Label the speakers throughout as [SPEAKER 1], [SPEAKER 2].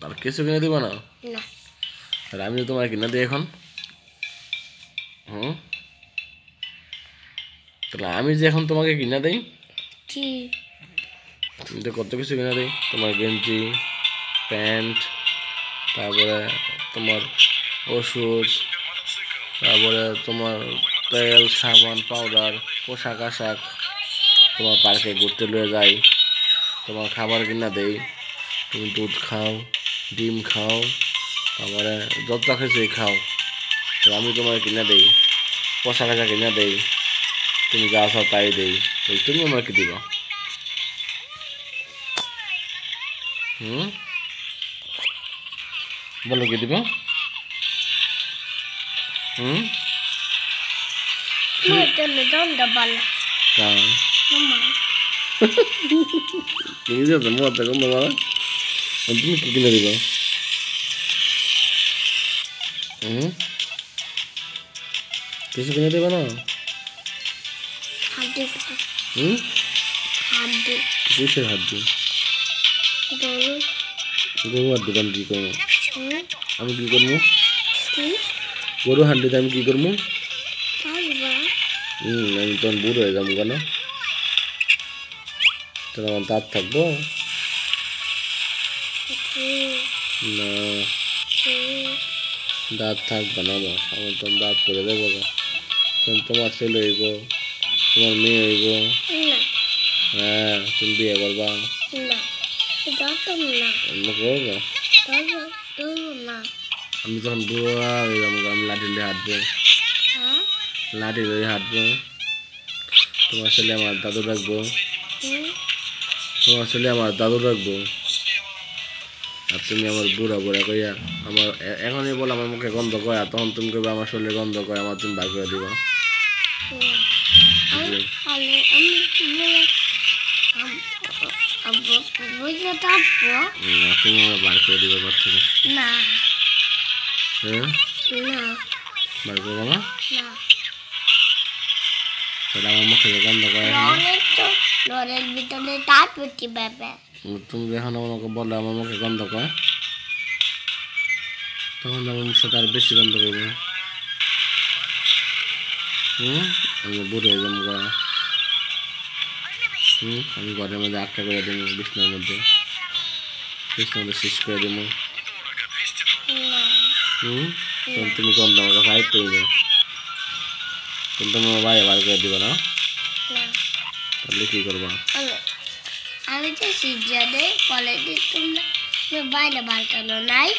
[SPEAKER 1] তার কিছু কিনে দিবা না?
[SPEAKER 2] না।
[SPEAKER 1] আর আমি তো তোমার কিনে দিই এখন। হুম? তাহলে আমি যে এখন তোমাকে কিনে দিই
[SPEAKER 2] কি?
[SPEAKER 1] তুমি তো কত কিছু কিনে দিই। তোমার গেঞ্জি প্যান্ট তারপরে তোমার ওষুধ তারপরে তোমার তেল সাবান পাউডার পোশাক আশাক। তোমার পার্কে ঘুরতে লয়ে যাই। তোমার খাবার কিনা দেই। তুমি দুধ খাও ডিম খাও তারপরে যত কিছুই খাও। আমি তোমার কিনা দেই পোশাক আশাক কিনা দেই তুমি যা চাও তাই দেই। তো তুমি আমার কি দিবা। হুম? বলো কি দিবা? হুম?
[SPEAKER 2] মামা
[SPEAKER 1] তুমি যাতে মত দেখো বাবা তুমি কি কিনে দিবা হুম কিছু কিনে দেবে না
[SPEAKER 2] হাত দি
[SPEAKER 1] হুম
[SPEAKER 2] হাত দি
[SPEAKER 1] কিসের হাত দিই
[SPEAKER 2] গরু
[SPEAKER 1] গরু হাত দিতে আমি কি করব
[SPEAKER 2] হুম
[SPEAKER 1] আমি কি করব
[SPEAKER 2] কি
[SPEAKER 1] গরু হাত দিতে আমি কি করব
[SPEAKER 2] খাইবা
[SPEAKER 1] হুম আমি তখন বুড়ো হয়ে যাব কেন তাহলে আমার দাঁত থাকব? না। দাঁত থাকবে না আমার। আমার তখন দাঁত করে দেবো তখন তোমার ছেলে হইব তোমার মেয়ে হইব। হ্যাঁ তুমি বিয়ে করবা? আমি তখন বুড়া হয়ে যাব আমি লাঠি লিয়ে হাঁটবো।
[SPEAKER 2] হ্যাঁ।
[SPEAKER 1] লাঠি ধরে হাঁটবো। তোমার ছেলে আমার দাদু রাখব তোমার ছেলে আমার দাদু রাখব। আর তুমি আমার বুড়া বুড়া কইয়া আমার এখনই বলে আমার মুখে গন্ধ আর তখন তুমি কইবা আমার শরীরে গন্ধ করে আমার তুমি বার করে দিবা। না তুমি আমার বার করে দিবা ঘর থেকে।
[SPEAKER 2] না।
[SPEAKER 1] হ্যাঁ?
[SPEAKER 2] না।
[SPEAKER 1] বার করব না?
[SPEAKER 2] না।
[SPEAKER 1] তাহলে আমার মুখে গন্ধ এখন
[SPEAKER 2] লরের ভিতরে তার প্রতি ব্যাপে
[SPEAKER 1] তুমি যখন আমাকে বলে আমার মুখে গন্ধ করে তখন আমার মুখে তার বেশি গন্ধ করবে। হুম? আমি বুড়ো হয়ে যাব গা। হুম? আমি ঘরের মধ্যে আটকা করে দেবো বিছনার মধ্যে। বিছনার মধ্যে শেষ করে দেবো। হুম? তখন তুমি গন্ধ আমার কাছে আইতেই না তখন তুমি আমার বাইরে বার করে দিবে না। তাহলে কী করবা?
[SPEAKER 2] আমি তো সিজনে কলেজে তোমরা তুমি বাইরে বালকানো নাই।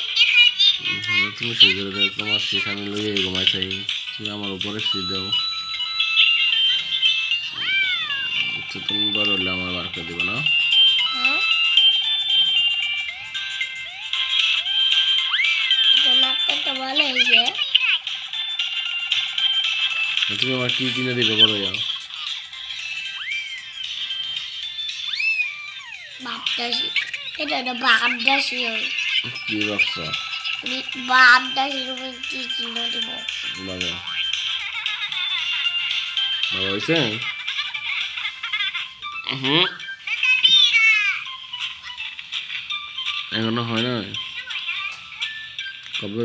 [SPEAKER 1] তুমি দাও তোমার শেষ আমি লইয়ে ঘুমাই চাই তুমি আমার উপরে শুয়ে দাও। তো তুমি বড় হলে আমার বার করে দিবে না?
[SPEAKER 2] হ্যাঁ।
[SPEAKER 1] তুমি আমার কি কিনে দিবে বলো যাও।
[SPEAKER 2] বাপদাসি এটা তো বাপদাসি ওই
[SPEAKER 1] কি ব্যবসা
[SPEAKER 2] বাপদাসির উপর কি কিনে দেব
[SPEAKER 1] বাবা বাবা হয়েছে হুম এখনও হয় না কবে